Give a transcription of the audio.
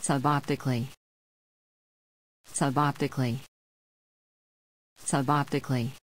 suboptically. Suboptically. Suboptically.